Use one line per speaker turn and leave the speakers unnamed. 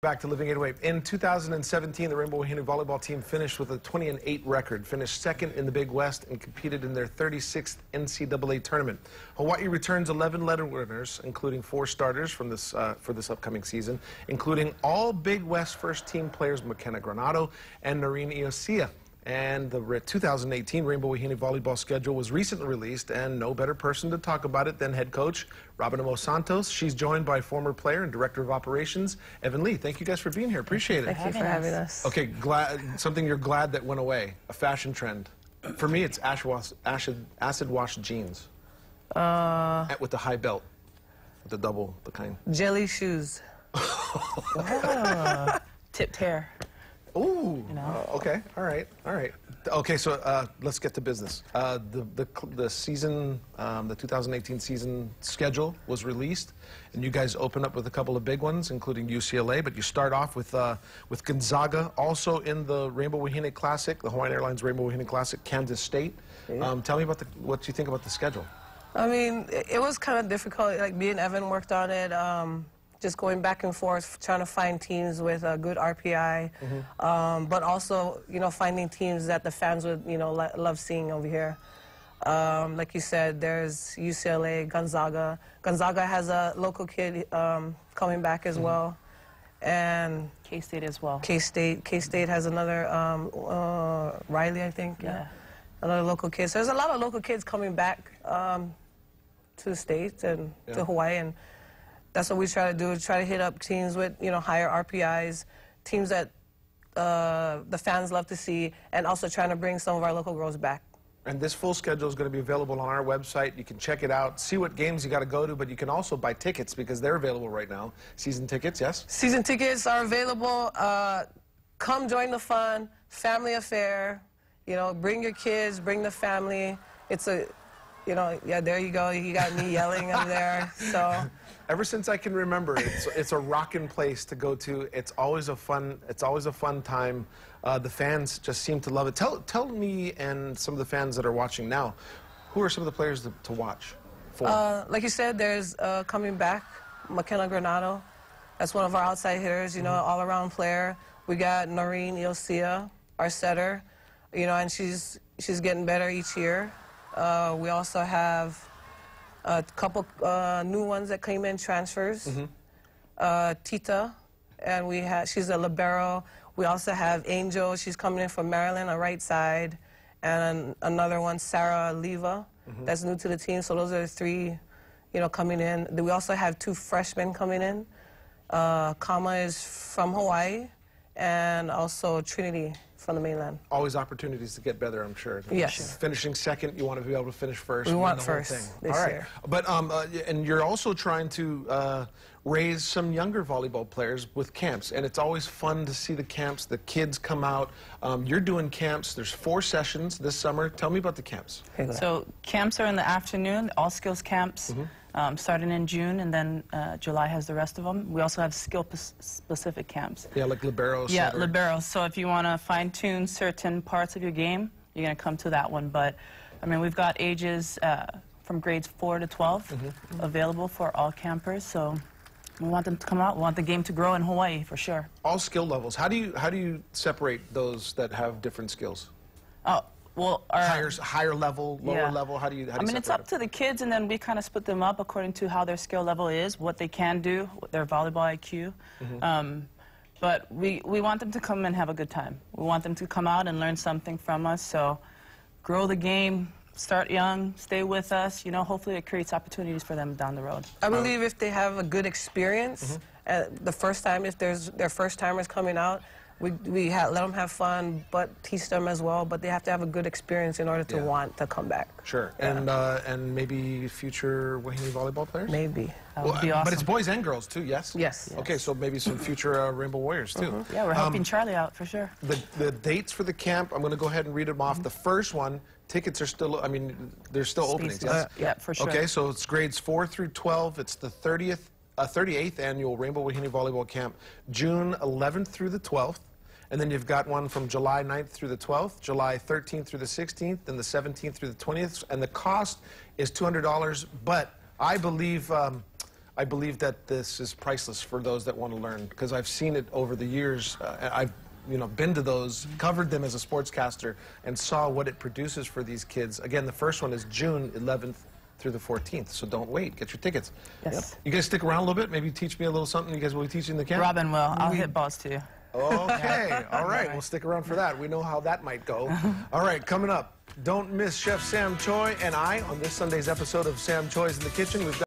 Back to Living 808. In 2017, the Rainbow Wahine volleyball team finished with a 20 and 8 record, finished second in the Big West, and competed in their 36th NCAA tournament. Hawaii returns 11 letter winners, including four starters from this uh, for this upcoming season, including all Big West first team players McKenna Granato and Norene Iosia. And the 2018 Rainbow Wahine volleyball schedule was recently released, and no better person to talk about it than head coach Robin Amo Santos. She's joined by former player and director of operations Evan Lee. Thank you guys for being here. Appreciate
it. Thank you for having us.
Okay, glad something you're glad that went away. A fashion trend. For me, it's acid, acid wash jeans. Uh, with the high belt, with the double, the kind.
Jelly shoes. oh. Tipped hair.
Ooh. You know? Uh, okay. All right. All right. Okay. So uh, let's get to business. Uh, the, the the season, um, the 2018 season schedule was released, and you guys open up with a couple of big ones, including UCLA. But you start off with uh, with Gonzaga, also in the Rainbow Wahine Classic, the Hawaiian Airlines Rainbow Wahine Classic, Kansas State. Yeah. Um, tell me about the, what you think about the schedule.
I mean, it, it was kind of difficult. Like me and Evan worked on it. Um, just going back and forth, trying to find teams with a good RPI, mm -hmm. um, but also, you know, finding teams that the fans would, you know, love seeing over here. Um, like you said, there's UCLA, Gonzaga. Gonzaga has a local kid um, coming back as mm -hmm. well, and
K-State as well.
K-State, K-State has another um, uh, Riley, I think. Yeah. yeah. another local kid. So there's a lot of local kids coming back um, to the states and yeah. to Hawaii and that's what we try to do, is try to hit up teams with, you know, higher RPIs, teams that uh, the fans love to see, and also trying to bring some of our local girls back.
And this full schedule is going to be available on our website. You can check it out, see what games you got to go to, but you can also buy tickets because they're available right now. Season tickets, yes?
Season tickets are available. Uh, come join the fun, family affair. You know, bring your kids, bring the family. It's a, you know, yeah, there you go. You got me yelling up there. So
ever since I can remember, it's, it's a rocking place to go to. It's always a fun, it's always a fun time. Uh, the fans just seem to love it. Tell, tell me and some of the fans that are watching now, who are some of the players to, to watch for?
Uh, like you said, there's uh, coming back, McKenna Granato. That's one of our outside hitters, you know, mm -hmm. all-around player. We got Norene Iosia, our setter, you know, and she's, she's getting better each year. Uh, we also have a couple uh, new ones that came in, transfers. Mm -hmm. uh, Tita, and we have, she's a libero. We also have Angel, she's coming in from Maryland, on right side. And another one, Sarah Leva, mm -hmm. that's new to the team. So those are the three, you know, coming in. We also have two freshmen coming in. Uh, Kama is from Hawaii, and also Trinity from the mainland.
Always opportunities to get better, I'm sure.
Yes.
Finishing second, you want to be able to finish first.
We want first All right. Year.
But um, uh, and you're also trying to uh, raise some younger volleyball players with camps, and it's always fun to see the camps. The kids come out. Um, you're doing camps. There's four sessions this summer. Tell me about the camps.
So camps are in the afternoon. All skills camps. Mm -hmm um, starting in June, and then uh, July has the rest of them. We also have skill-specific camps.
Yeah, like liberos.
Yeah, liberos. So if you want to fine-tune certain parts of your game, you're going to come to that one. But, I mean, we've got ages uh, from grades 4 to 12 mm -hmm. available for all campers, so we want them to come out. We want the game to grow in Hawaii, for sure.
All skill levels. How do you, how do you separate those that have different skills?
Oh, well, our,
higher, higher level, lower yeah. level? How do you? How do I
mean, it's up to the kids, and then we kind of split them up according to how their skill level is, what they can do, their volleyball IQ. Mm -hmm. um, but we we want them to come and have a good time. We want them to come out and learn something from us. So, grow the game. Start young, stay with us. You know, hopefully it creates opportunities for them down the road.
I believe if they have a good experience, mm -hmm. uh, the first time, if there's their first timers coming out, we, we let them have fun, but teach them as well. But they have to have a good experience in order to yeah. want to come back.
Sure, yeah. and uh, and maybe future Wahine volleyball players.
Maybe.
That would well, be awesome.
But it's boys and girls too. Yes.
Yes.
Okay, so maybe some future uh, Rainbow Warriors too. Mm
-hmm. Yeah, we're helping um, Charlie out for sure.
The the dates for the camp. I'm going to go ahead and read them off. Mm -hmm. The first one. Tickets are still, I mean, there's still openings, yes? Uh,
yeah, for sure.
Okay, so it's grades 4 through 12. It's the 30th, uh, 38th annual Rainbow Wahine Volleyball Camp, June 11th through the 12th. And then you've got one from July 9th through the 12th, July 13th through the 16th, then the 17th through the 20th. And the cost is $200. But I believe um, I believe that this is priceless for those that want to learn because I've seen it over the years. Uh, I've you know been to those, covered them as a sportscaster, and saw what it produces for these kids. Again, the first one is June 11th through the 14th, so don't wait. Get your tickets.
Yes.
You guys stick around a little bit. Maybe teach me a little something. You guys will be teaching the camp.
Robyn will. I'll hit balls too.
Okay, all right. We'll stick around for that. We know how that might go. All right, coming up. Don't miss Chef Sam Choi and I on this Sunday's episode of Sam Choi's in the Kitchen. We've got